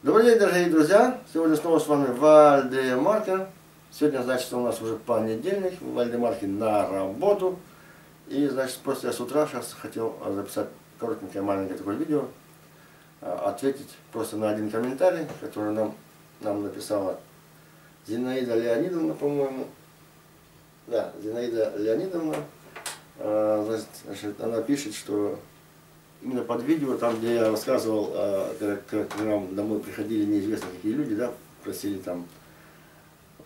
Добрый день, дорогие друзья! Сегодня снова с вами Вальдемарка. Сегодня, значит, у нас уже понедельник, Вальдемарки на работу. И, значит, просто я с утра сейчас хотел записать коротенькое, маленькое такое видео, а, ответить просто на один комментарий, который нам, нам написала Зинаида Леонидовна, по-моему. Да, Зинаида Леонидовна. А, значит, она пишет, что именно под видео, там, где я рассказывал, а, когда к нам домой приходили неизвестно какие люди, да, просили там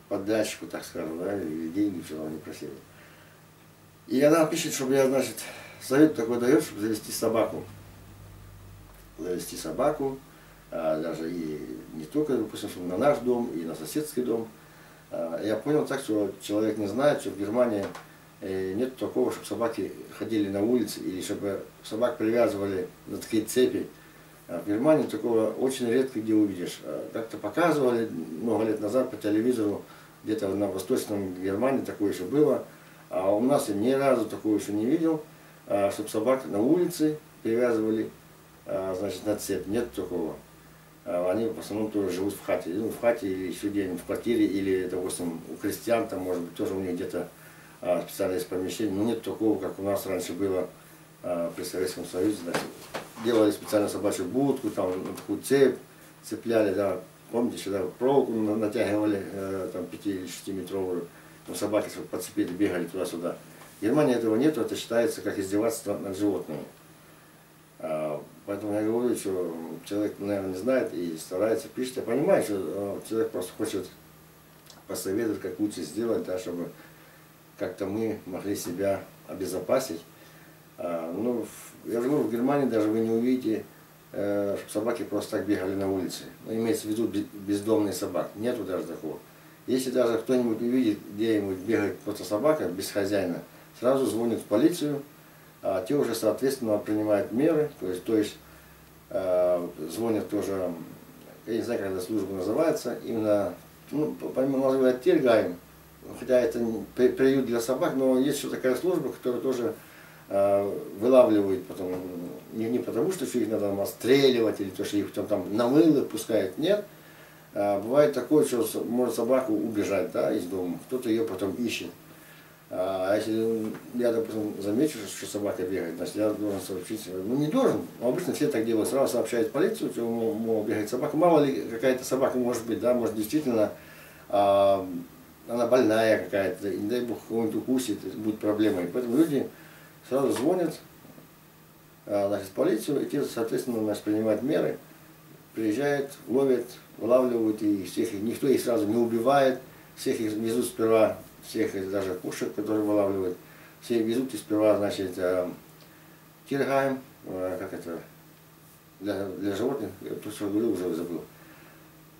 подачку, так скажем, да, или деньги, что они просили. И она пишет, чтобы я, значит, совет такой дает, чтобы завести собаку. Завести собаку, а, даже и не только, допустим, на наш дом, и на соседский дом. А, я понял так, что человек не знает, что в Германии нет такого, чтобы собаки ходили на улице или чтобы собак привязывали на такие цепи. А в Германии такого очень редко где увидишь. А как-то показывали много лет назад по телевизору, где-то на восточном Германии такое еще было. А у нас я ни разу такого еще не видел, а, чтобы собак на улице привязывали значит, на цепь. Нет такого. Они в основном тоже живут в хате. Ну, в хате или еще где-нибудь в квартире, или, допустим, у крестьян, там, может быть, тоже у них где-то а, специальное помещение. Но нет такого, как у нас раньше было а, при Советском Союзе. Значит, делали специально собачью будку, там такую цепь цепляли, да, помните, сюда проволоку натягивали, э, там 5 или 6 метровую, там собаки подцепили, бегали туда-сюда. В Германии этого нет, это считается как издевательство над животными. А, поэтому я говорю, что человек, наверное, не знает и старается, пишет. Я понимаю, что человек просто хочет посоветовать, как лучше сделать, да, чтобы как-то мы могли себя обезопасить. А, ну, я же говорю, в Германии даже вы не увидите, э, чтобы собаки просто так бегали на улице. Ну, имеется в виду бездомный собак. Нету даже такого. Если даже кто-нибудь увидит, где-нибудь бегает просто собака без хозяина, сразу звонит в полицию, а те уже, соответственно, принимают меры, то есть, то есть э, звонят тоже, я не знаю, как эта служба называется, именно, ну, помимо называют Тиргаем, хотя это приют для собак, но есть еще такая служба, которая тоже э, вылавливает потом, не, не потому что их надо там отстреливать, или то, что их там, там на мыло пускают, нет. А бывает такое, что может собаку убежать да, из дома, кто-то ее потом ищет. А если я, допустим, замечу, что собака бегает, значит, я должен сообщить, ну не должен, но обычно все так делают, сразу сообщают полицию, что мол, бегает собака. Мало ли какая-то собака может быть, да, может действительно а, она больная какая-то, не дай бог кого-нибудь укусит, будет проблемой. Поэтому люди сразу звонят а, значит, в полицию, и те, соответственно, значит, принимают меры, приезжают, ловят, вылавливают, и всех, никто их сразу не убивает, всех их везут сперва, всех даже кушек, которые вылавливают, все везут и сперва, значит, а, тиргаем, а, как это, для, для животных, я то, что говорил, уже забыл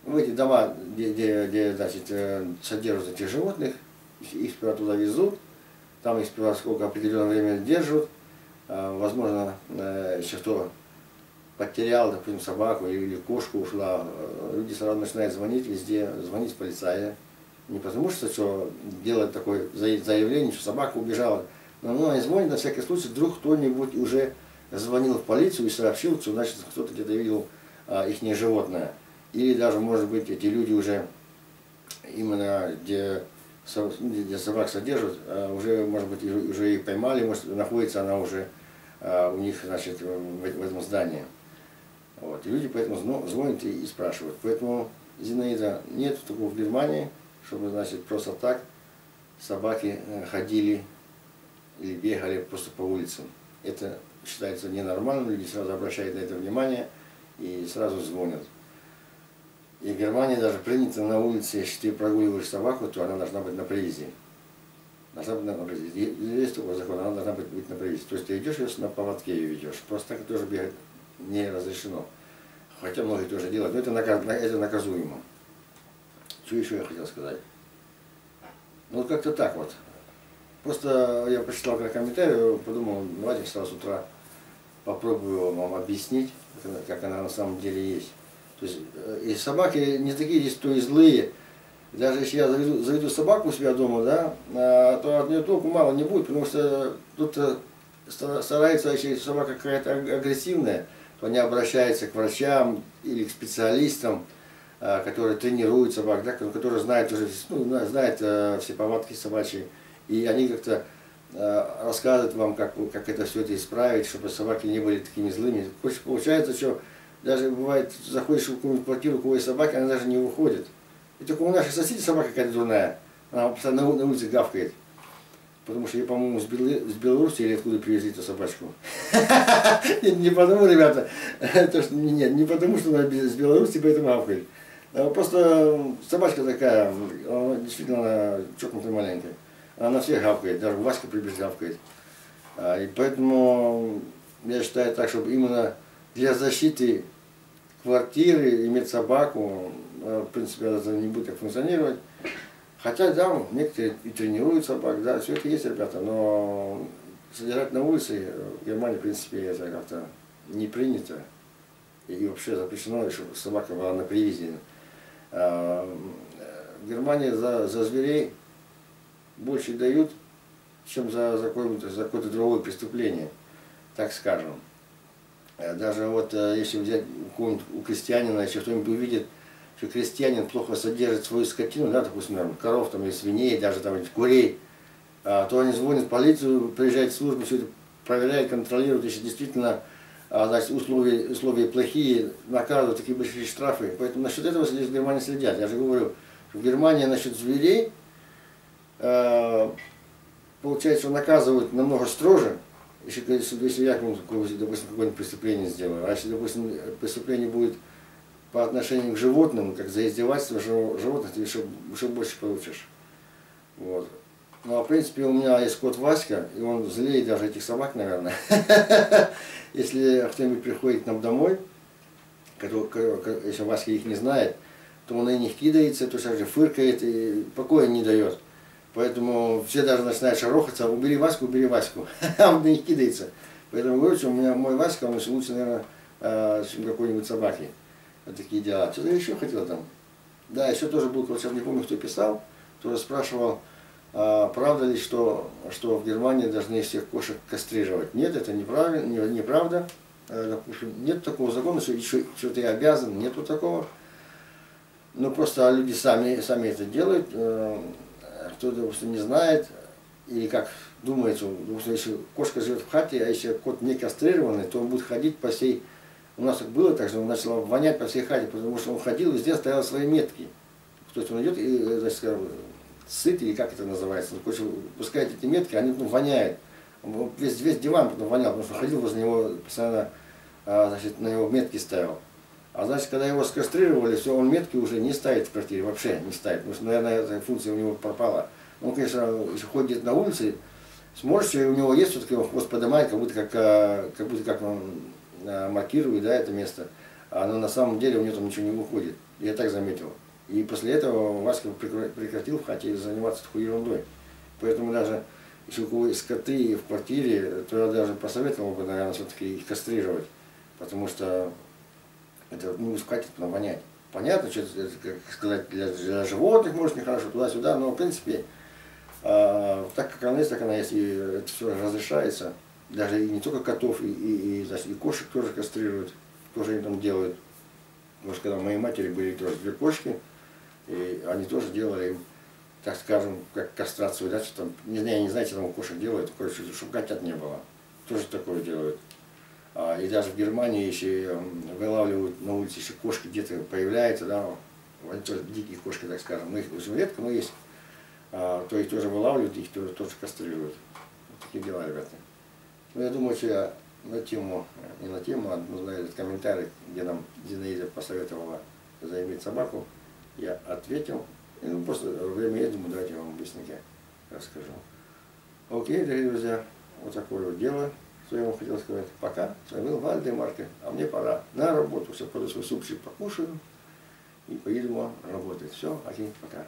в эти дома, где, где, где значит, э, содержат этих животных, их сперва туда везут, там их сперва сколько определенное время держат, а, возможно, э, еще кто потерял, допустим, собаку или кошку ушла, э, люди сразу начинают звонить везде, звонить полицая. Не потому что, что делать такое заявление, что собака убежала, но ну, они звонят на всякий случай, вдруг кто-нибудь уже звонил в полицию и сообщил, что значит кто-то где-то видел а, их животное. Или даже, может быть, эти люди уже именно где, где собак содержат, а уже, может быть, уже и поймали, может, находится она уже а, у них, значит, в, в этом здании. Вот. И люди поэтому звонят и, и спрашивают. Поэтому, Зинаида, нет такого в Германии, чтобы, значит, просто так собаки э, ходили или бегали просто по улицам. Это считается ненормальным, люди сразу обращают на это внимание и сразу звонят. И в Германии даже принято на улице, если ты прогуливаешь собаку, то она должна быть на привязи. Должна быть на привязи. Есть такой закон, она должна быть, быть на привязи. То есть ты идешь, если на поводке ее ведешь. Просто так тоже бегать не разрешено. Хотя многие тоже делают, но это, наказ, это наказуемо. Что еще я хотел сказать? Ну вот как-то так вот. Просто я прочитал комментарий, подумал, давайте сразу с утра попробую вам объяснить, как она на самом деле есть. То есть, э, и собаки не такие здесь, то и злые. Даже если я заведу, заведу собаку у себя дома, да, а, то от нее толку мало не будет, потому что тут э, старается, если собака какая-то агрессивная, то они обращаются к врачам или к специалистам, э, которые тренируют собак, да, которые знают уже, ну, знают э, все повадки собачьи, и они как-то рассказывают вам, как, как это все это исправить, чтобы собаки не были такими злыми. Получается, что даже бывает, заходишь в какую-нибудь квартиру, у кого есть собаки, она даже не выходит. И только у наших соседей собака какая-то дурная, она постоянно на улице гавкает. Потому что я, по-моему, с, Беларуси или откуда привезли эту собачку. Не потому, ребята, нет, не потому, что она с Беларуси, поэтому гавкает. А просто собачка такая, она действительно чокнутая маленькая. Она всех гавкает, даже Васька прибежит гавкает. А, и поэтому я считаю так, чтобы именно для защиты квартиры иметь собаку, а, в принципе, это не будет так функционировать, Хотя, да, некоторые и тренируют собак, да, все это есть, ребята, но содержать на улице в Германии, в принципе, это как-то не принято. И вообще запрещено, чтобы собака была на привязи. А, в Германии за, за зверей больше дают, чем за, за какое-то какое другое преступление, так скажем. Даже вот э, если взять у, у крестьянина, если кто-нибудь увидит, что крестьянин плохо содержит свою скотину, да, допустим, там, коров там, или свиней, даже там, курей, а, то они звонят в полицию, приезжает служба, все это проверяет, контролирует, если действительно значит, условия, условия плохие, наказывают такие большие штрафы. Поэтому насчет этого здесь в Германии следят. Я же говорю, что в Германии насчет зверей, получается, наказывают намного строже, если, если я, допустим, какое-нибудь преступление сделаю. А если, допустим, преступление будет по отношению к животным, как за издевательство животных, ты еще, еще больше получишь. Вот. Ну, а в принципе, у меня есть кот Васька, и он злее даже этих собак, наверное. Если кто-нибудь приходит к нам домой, если Васька их не знает, то он на них кидается, то же фыркает и покоя не дает. Поэтому все даже начинают шарохаться, убери Ваську, убери Ваську. а он них кидается. Поэтому говорю, что у меня мой Васька, он лучше, наверное, а, чем какой-нибудь собаки вот такие дела. Что-то еще хотел там. Да, еще тоже был, сейчас не помню, кто писал, тоже спрашивал, а, правда ли, что, что в Германии должны всех кошек кастрировать. Нет, это неправильно, не, неправда. Э, допустим, нет такого закона, что еще что ты обязан, нету такого. Но просто люди сами, сами это делают. Кто, допустим, не знает, или как думается, допустим, если кошка живет в хате, а если кот не кастрированный, то он будет ходить по всей у нас так было так, что он начал вонять по всей хате, потому что он ходил, везде стоял свои метки. То есть он идет и, э, значит, скажем, сыт, или как это называется, он хочет пускать эти метки, они ну, воняют. Весь, весь диван потом вонял, потому что ходил возле него, постоянно а, значит, на него метки ставил. А значит, когда его скастрировали, все, он метки уже не ставит в квартире, вообще не ставит, потому что, наверное, эта функция у него пропала. Он, конечно, ходит на улице, сможешь, у него есть все-таки он хвост поднимает, как будто как, а, как будто как он Э, маркирует да, это место, а но на самом деле у него там ничего не выходит. Я так заметил. И после этого Васька прекратил в заниматься такой ерундой. Поэтому даже если у кого есть коты в квартире, то я даже посоветовал бы, наверное, все-таки их кастрировать. Потому что это ну, в хате потом вонять. Понятно, что это, как сказать, для, для животных может нехорошо, туда-сюда, но в принципе, э, так как она есть, так она есть, и это все разрешается даже и не только котов, и, и, и, значит, и кошек тоже кастрируют, тоже они там делают. Что когда у моей матери были тоже две кошки, и они тоже делали им, так скажем, как кастрацию, да, что там, не знаю, не знаете, там у кошек делают, короче, чтобы котят не было. Тоже такое делают. А, и даже в Германии, если вылавливают на улице, если кошки где-то появляются, да, они тоже дикие кошки, так скажем, мы их очень редко, но есть, а, то их тоже вылавливают, их тоже, тоже кастрируют. Вот такие дела, ребята. Ну, я думаю, что я на тему, не на тему, а ну, на этот комментарий, где нам Зинаида посоветовала заиметь собаку, я ответил. И, ну, просто время есть, думаю, давайте я вам быстренько расскажу. Окей, дорогие друзья, вот такое вот дело, что я вам хотел сказать. Пока. Был Вальдемарка, а мне пора на работу. Все, свой супчик покушаю и поеду работать. Все, окей, пока.